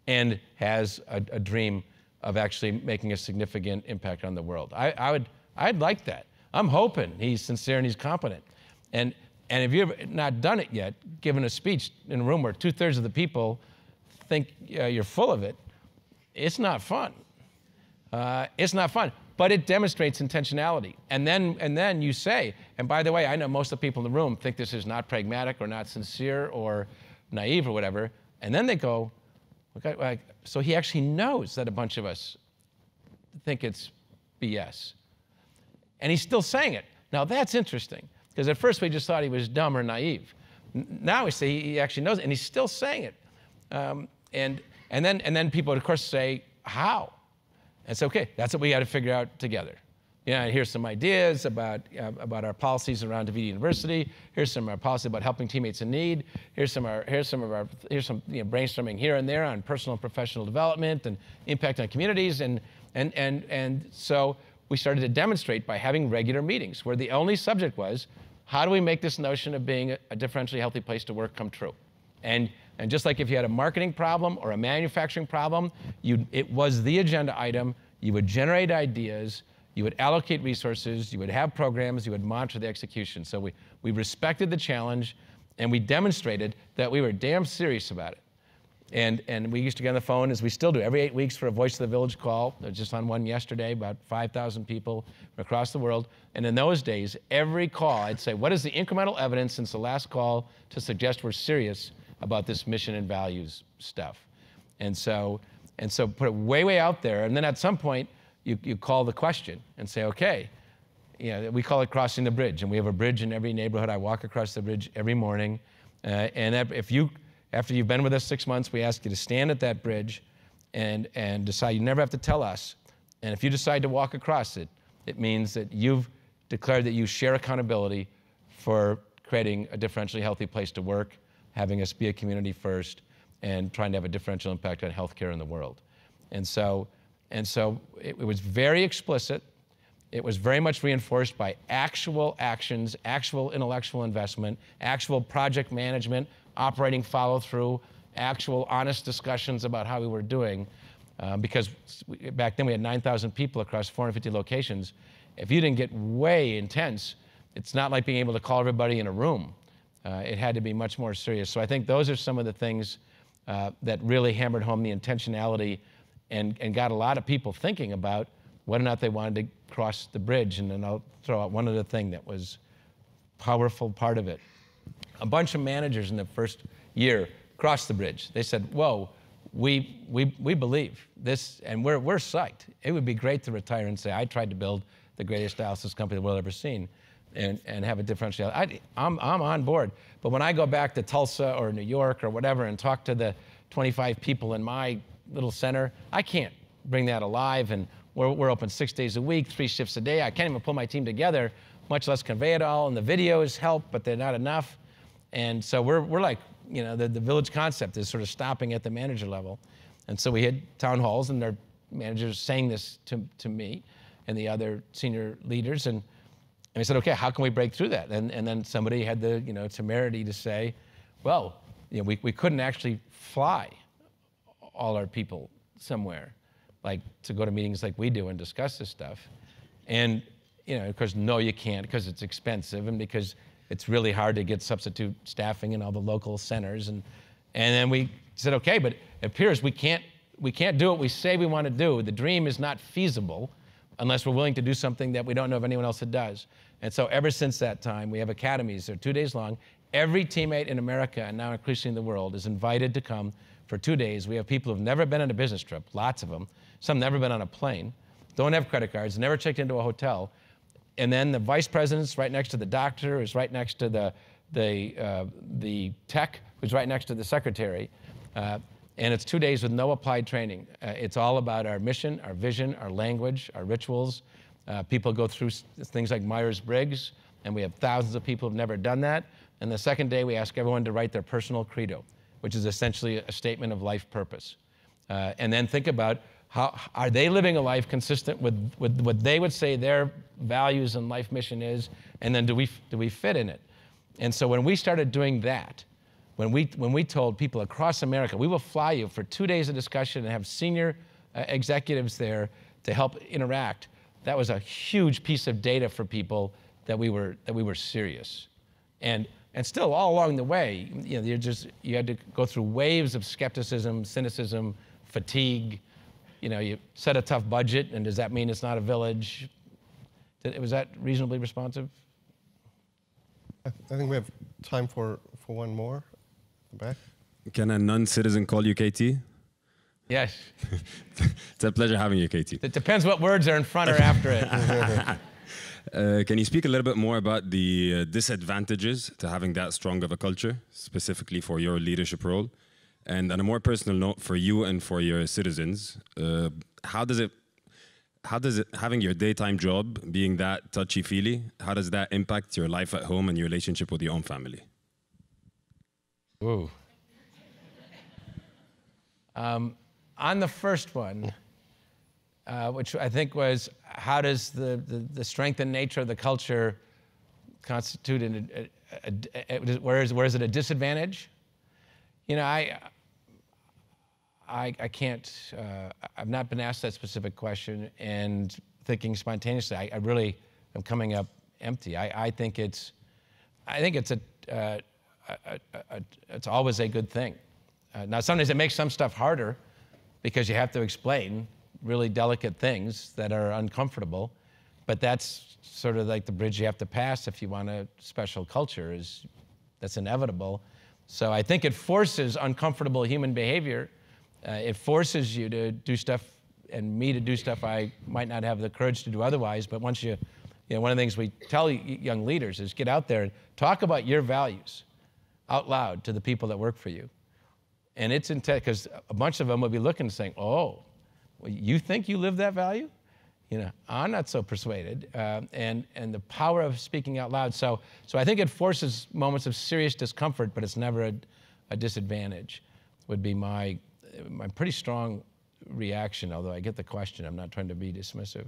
and has a, a dream of actually making a significant impact on the world. I, I, would, I'd like that. I'm hoping he's sincere and he's competent. And, and if you've not done it yet, given a speech in a room where two thirds of the people think uh, you're full of it, it's not fun. Uh, it's not fun, but it demonstrates intentionality. And then, and then you say, and by the way, I know most of the people in the room think this is not pragmatic or not sincere or naive or whatever. And then they go, okay, so he actually knows that a bunch of us think it's BS. And he's still saying it. Now that's interesting, because at first we just thought he was dumb or naive. Now we see he actually knows it, and he's still saying it. Um, and, and, then, and then people, of course, say, how? And it's okay, that's what we got to figure out together. You know, here's some ideas about, uh, about our policies around DaVita University. Here's some of our policy about helping teammates in need. Here's some, our, here's some of our here's some you know, brainstorming here and there on personal and professional development and impact on communities. And, and, and, and so we started to demonstrate by having regular meetings where the only subject was, how do we make this notion of being a differentially healthy place to work come true? And, and just like if you had a marketing problem or a manufacturing problem, you, it was the agenda item. You would generate ideas you would allocate resources, you would have programs, you would monitor the execution. So we, we respected the challenge and we demonstrated that we were damn serious about it. And, and we used to get on the phone, as we still do, every eight weeks for a Voice of the Village call. I was just on one yesterday, about 5,000 people from across the world. And in those days, every call, I'd say, what is the incremental evidence since the last call to suggest we're serious about this mission and values stuff? And so, and so put it way, way out there. And then at some point, you, you call the question and say, okay, you know, we call it crossing the bridge. And we have a bridge in every neighborhood. I walk across the bridge every morning. Uh, and if you, after you've been with us six months, we ask you to stand at that bridge and, and decide. You never have to tell us. And if you decide to walk across it, it means that you've declared that you share accountability for creating a differentially healthy place to work, having us be a community first, and trying to have a differential impact on healthcare in the world. And so and so it, it was very explicit. It was very much reinforced by actual actions, actual intellectual investment, actual project management, operating follow through, actual honest discussions about how we were doing. Um, because back then we had 9,000 people across 450 locations. If you didn't get way intense, it's not like being able to call everybody in a room. Uh, it had to be much more serious. So I think those are some of the things uh, that really hammered home the intentionality and, and got a lot of people thinking about whether or not they wanted to cross the bridge. And then I'll throw out one other thing that was powerful part of it. A bunch of managers in the first year crossed the bridge. They said, whoa, we, we, we believe this, and we're, we're psyched. It would be great to retire and say, I tried to build the greatest dialysis company the world ever seen and, and have a differential. I, I'm, I'm on board. But when I go back to Tulsa or New York or whatever and talk to the 25 people in my little center. I can't bring that alive, and we're, we're open six days a week, three shifts a day. I can't even pull my team together, much less convey it all. And the videos help, but they're not enough. And so we're, we're like, you know, the, the village concept is sort of stopping at the manager level. And so we had town halls, and their managers saying this to, to me and the other senior leaders. And, and we said, okay, how can we break through that? And, and then somebody had the you know, temerity to say, well, you know, we, we couldn't actually fly all our people somewhere, like to go to meetings like we do and discuss this stuff. And you know, of course, no, you can't because it's expensive and because it's really hard to get substitute staffing in all the local centers. And, and then we said, okay, but it appears we can't, we can't do what we say we want to do. The dream is not feasible unless we're willing to do something that we don't know of anyone else that does. And so ever since that time, we have academies. They're two days long. Every teammate in America and now increasingly in the world is invited to come for two days. We have people who've never been on a business trip, lots of them. Some never been on a plane, don't have credit cards, never checked into a hotel. And then the vice president's right next to the doctor, is right next to the, the, uh, the tech, who's right next to the secretary. Uh, and it's two days with no applied training. Uh, it's all about our mission, our vision, our language, our rituals. Uh, people go through things like Myers Briggs, and we have thousands of people who've never done that. And the second day, we ask everyone to write their personal credo, which is essentially a statement of life purpose. Uh, and then think about how are they living a life consistent with, with what they would say their values and life mission is, and then do we, do we fit in it? And so when we started doing that, when we, when we told people across America, we will fly you for two days of discussion and have senior uh, executives there to help interact, that was a huge piece of data for people that we were, that we were serious. And, and still, all along the way, you know, you just, you had to go through waves of skepticism, cynicism, fatigue. You know, you set a tough budget, and does that mean it's not a village? Was that reasonably responsive? I, th- I think we have time for, for one more. Back. Can a non-citizen call you KT? Yes. it's a pleasure having you, KT. It depends what words are in front or after it. uh, can you speak a little bit more about the uh, disadvantages to having that strong of a culture, specifically for your leadership role? And on a more personal note, for you and for your citizens, uh, how does it, how does it, having your daytime job being that touchy-feely, how does that impact your life at home and your relationship with your own family? Ooh. Um, on the first one, uh, which I think was how does the, the, the, strength and nature of the culture constitute an, a, a, a, where, is, where is it a disadvantage? You know, I, I, I can't, uh, I've not been asked that specific question and thinking spontaneously, I, I really am coming up empty. I, I think it's, I think it's a, uh, it's always a good thing. Uh, now, sometimes it makes some stuff harder because you have to explain really delicate things that are uncomfortable, but that's sort of like the bridge you have to pass if you want a special culture. Is that's inevitable. So I think it forces uncomfortable human behavior. Uh, it forces you to do stuff and me to do stuff I might not have the courage to do otherwise. But once you, you know, one of the things we tell young leaders is get out there and talk about your values out loud to the people that work for you. And it's intent because a bunch of them will be looking and saying, "Oh, well, you think you live that value?" You know, I'm not so persuaded. Uh, and and the power of speaking out loud. So so I think it forces moments of serious discomfort, but it's never a, a disadvantage. Would be my my pretty strong reaction. Although I get the question, I'm not trying to be dismissive.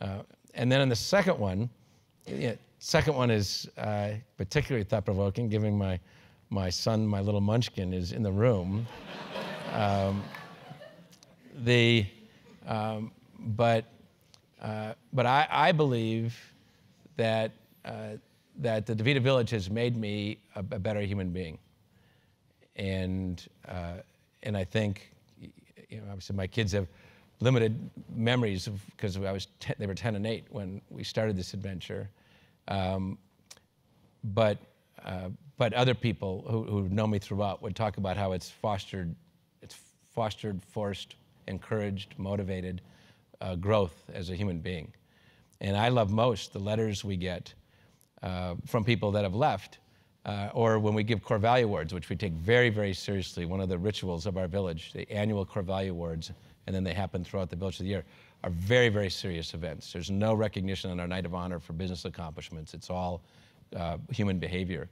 Uh, and then on the second one, yeah, second one is uh, particularly thought provoking, giving my my son, my little munchkin, is in the room. um, the, um, but uh, but I, I, believe that, uh, that the DaVita Village has made me a, a better human being. And, uh, and I think, you know, obviously my kids have limited memories because I was ten, they were 10 and 8 when we started this adventure. Um, but, uh, but other people who, who know me throughout would talk about how it's fostered, it's fostered, forced, encouraged, motivated uh, growth as a human being. And I love most the letters we get uh, from people that have left, uh, or when we give core value awards, which we take very, very seriously, one of the rituals of our village, the annual core value awards, and then they happen throughout the village of the year, are very, very serious events. There's no recognition on our night of honor for business accomplishments. It's all uh, human behavior.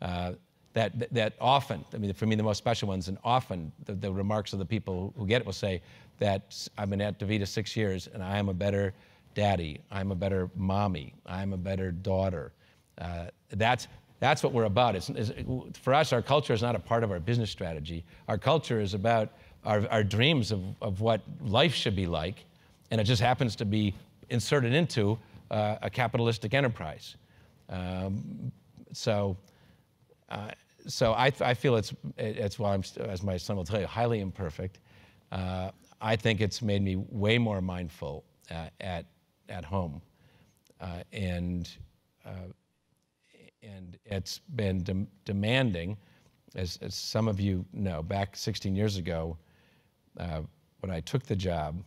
Uh, that, that often, I mean, for me, the most special ones, and often the, the remarks of the people who get it will say that I've been at DaVita six years and I am a better daddy, I'm a better mommy, I'm a better daughter. Uh, that's, that's what we're about. It's, it's, for us, our culture is not a part of our business strategy. Our culture is about our, our dreams of, of what life should be like, and it just happens to be inserted into uh, a capitalistic enterprise. Um, so, uh, so I, I, feel it's, it's well, I'm, as my son will tell you, highly imperfect. Uh, I think it's made me way more mindful uh, at, at home. Uh, and, uh, and it's been de demanding, as, as, some of you know, back 16 years ago, when I took the job,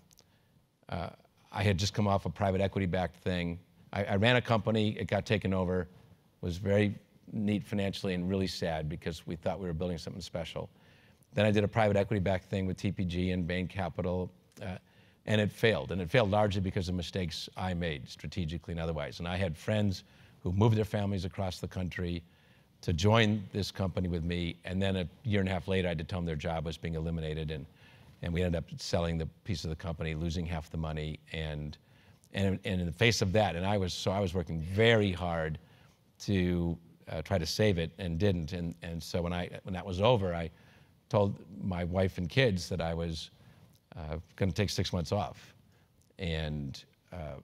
I had just come off a private equity backed thing. I, I ran a company, it got taken over, was very neat financially and really sad because we thought we were building something special. Then I did a private equity backed thing with TPG and Bain Capital, uh, and it failed. And it failed largely because of mistakes I made strategically and otherwise. And I had friends who moved their families across the country to join this company with me. And then a year and a half later, I had to tell them their job was being eliminated. And, and we ended up selling the piece of the company, losing half the money. And, and, and in the face of that, and I was, so I was working very hard to uh, try to save it and didn't. And, and so when, I, when that was over, I told my wife and kids that I was uh, going to take six months off and, uh,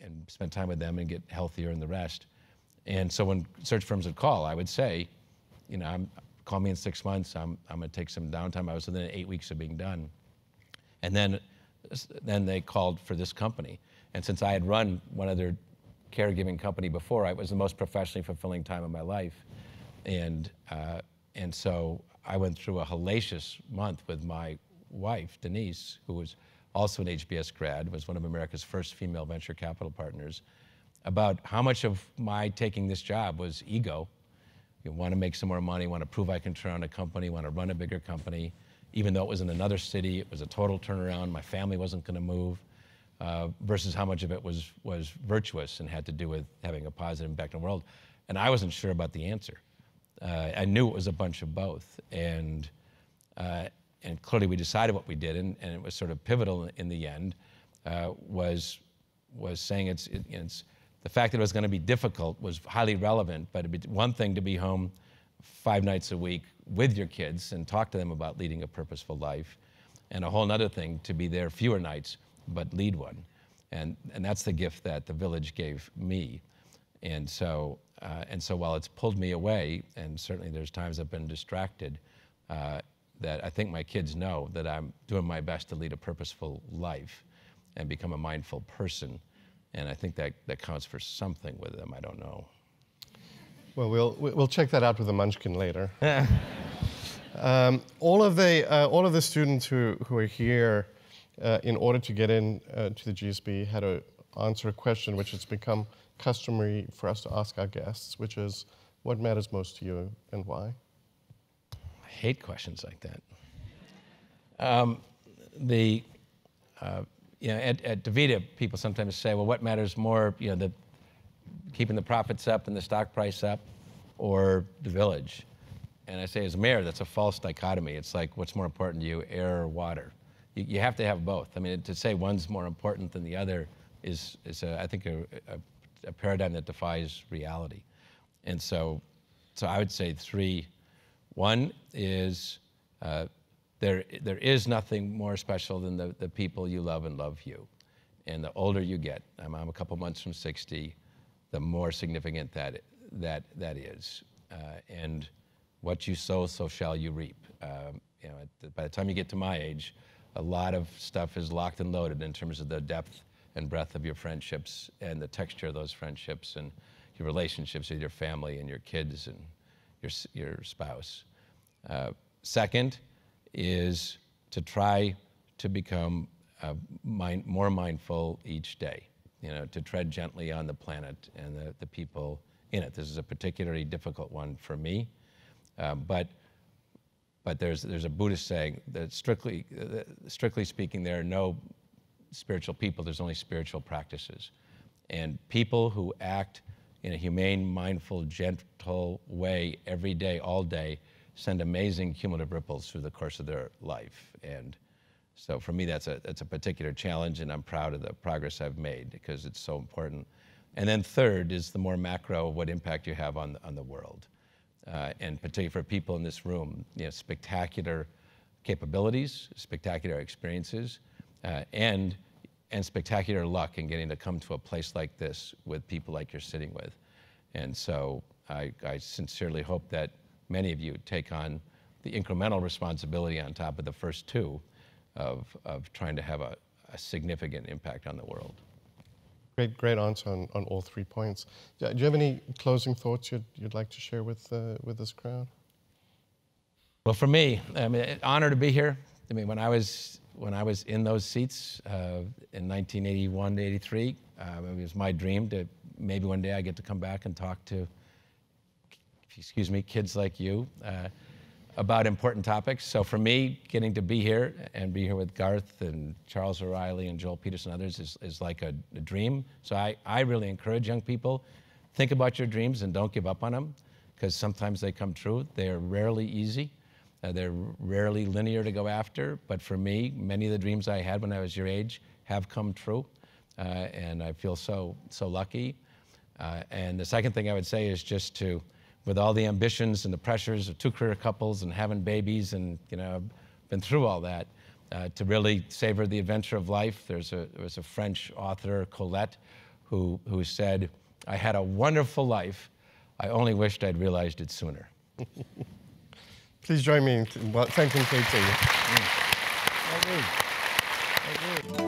and spend time with them and get healthier and the rest. And so when search firms would call, I would say, you know, I'm, call me in six months. I'm, I'm going to take some downtime. I was within eight weeks of being done. And then, then they called for this company. And since I had run one of their caregiving company before. I was the most professionally fulfilling time of my life. And, uh, and so I went through a hellacious month with my wife, Denise, who was also an HBS grad, was one of America's first female venture capital partners, about how much of my taking this job was ego. You want to make some more money, want to prove I can turn around a company, want to run a bigger company. Even though it was in another city, it was a total turnaround. My family wasn't going to move uh, versus how much of it was, was virtuous and had to do with having a positive impact on the world. And I wasn't sure about the answer. Uh, I knew it was a bunch of both. And, uh, and clearly we decided what we did, and, and it was sort of pivotal in the end, uh, was, was saying it's, it, it's, the fact that it was going to be difficult was highly relevant, but it'd be one thing to be home five nights a week with your kids and talk to them about leading a purposeful life, and a whole other thing to be there fewer nights but lead one. And, and that's the gift that the village gave me. And so, uh, and so while it's pulled me away, and certainly there's times I've been distracted, uh, that I think my kids know that I'm doing my best to lead a purposeful life and become a mindful person. And I think that, that counts for something with them. I don't know. Well, we'll, we'll check that out with the munchkin later. um, all, of the, uh, all of the students who, who are here uh, in order to get in uh, to the GSB, had to answer a question which has become customary for us to ask our guests, which is, what matters most to you and why? I hate questions like that. Um, the, uh, you know, at, at DaVita, people sometimes say, well, what matters more, you know, the, keeping the profits up and the stock price up, or the village? And I say, as mayor, that's a false dichotomy. It's like, what's more important to you, air or water? You, you have to have both. I mean, to say one's more important than the other is, is a, I think, a, a, a paradigm that defies reality. And so, so I would say three. One is uh, there, there is nothing more special than the, the people you love and love you. And the older you get, I'm, I'm a couple months from 60, the more significant that, that, that is. Uh, and what you sow, so shall you reap. Um, you know, by the time you get to my age, a lot of stuff is locked and loaded in terms of the depth and breadth of your friendships and the texture of those friendships and your relationships with your family and your kids and your, your spouse. Uh, second is to try to become uh, mind, more mindful each day, you know, to tread gently on the planet and the, the people in it. This is a particularly difficult one for me, uh, but but there's, there's a Buddhist saying that strictly, uh, strictly speaking, there are no spiritual people, there's only spiritual practices. And people who act in a humane, mindful, gentle way every day, all day, send amazing cumulative ripples through the course of their life. And so for me, that's a, that's a particular challenge, and I'm proud of the progress I've made because it's so important. And then third is the more macro, what impact you have on, on the world uh, and particularly for people in this room, you know, spectacular capabilities, spectacular experiences, uh, and and spectacular luck in getting to come to a place like this with people like you're sitting with. And so I, I sincerely hope that many of you take on the incremental responsibility on top of the first two of, of trying to have a, a significant impact on the world. Great, great answer on, on all three points. Do you have any closing thoughts you'd, you'd like to share with, uh, with this crowd? Well, for me, I mean, honor to be here. I mean, when I was when I was in those seats uh, in 1981 to 83, um, it was my dream to maybe one day I get to come back and talk to, excuse me, kids like you uh, about important topics. So for me, getting to be here and be here with Garth and Charles O'Reilly and Joel Peterson and others is, is like a, a dream. So I, I really encourage young people, think about your dreams and don't give up on them because sometimes they come true. They are rarely easy. Uh, they're rarely linear to go after, but for me, many of the dreams I had when I was your age have come true, uh, and I feel so so lucky. Uh, and the second thing I would say is just to, with all the ambitions and the pressures of two career couples and having babies, and you know, been through all that, uh, to really savor the adventure of life. There's a there was a French author, Colette, who who said, "I had a wonderful life. I only wished I'd realized it sooner." Please join me in thanking KT. Thank you. Thank you.